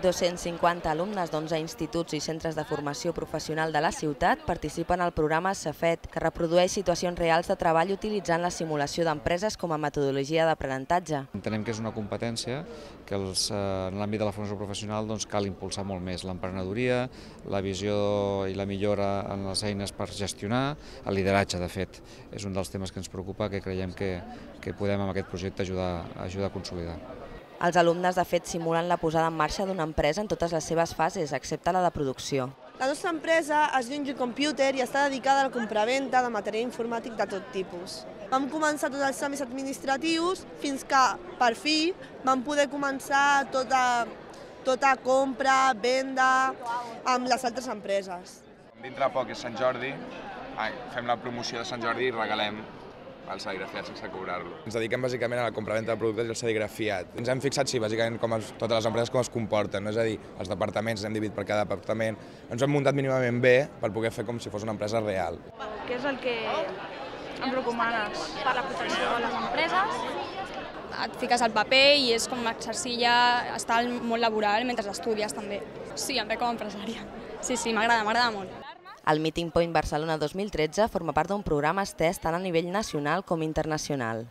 250 alumnes d'11 instituts i centres de formació professional de la ciutat participen al programa CEFET, que reprodueix situacions reals de treball utilitzant la simulació d'empreses com a metodologia d'aprenentatge. Entenem que és una competència que els, eh, en l'àmbit de la formació professional doncs, cal impulsar molt més l'emprenedoria, la visió i la millora en les eines per gestionar, el lideratge, de fet, és un dels temes que ens preocupa, que creiem que, que podem amb aquest projecte ajudar, ajudar a consolidar. Els alumnes, de fet, simulen la posada en marxa d'una empresa en totes les seves fases, excepte la de producció. La nostra empresa es diu Computer i està dedicada a la compraventa de material informàtic de tot tipus. Vam començar tots els tràmits administratius fins que, per fi, vam poder començar tota, tota compra, venda amb les altres empreses. Dintre de poc és Sant Jordi, fem la promoció de Sant Jordi i regalem el serigrafiat sense cobrar-lo. Ens dediquem bàsicament a la compraventa de productes i el serigrafiat. Ens hem fixat, sí, bàsicament com es, totes les empreses com es comporten, no? és a dir, els departaments hem dividit per cada departament. Ens hem muntat mínimament bé per poder fer com si fos una empresa real. Què és el que em recomanes? Per la protecció de les empreses, et fiques al paper i és com exercir ja, estar al món laboral mentre estudies també. Sí, em ve com a empresària. Sí, sí, m'agrada, m'agrada molt. El Meeting Point Barcelona 2013 forma part d'un programa estès tant a nivell nacional com internacional.